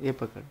ये पकड़।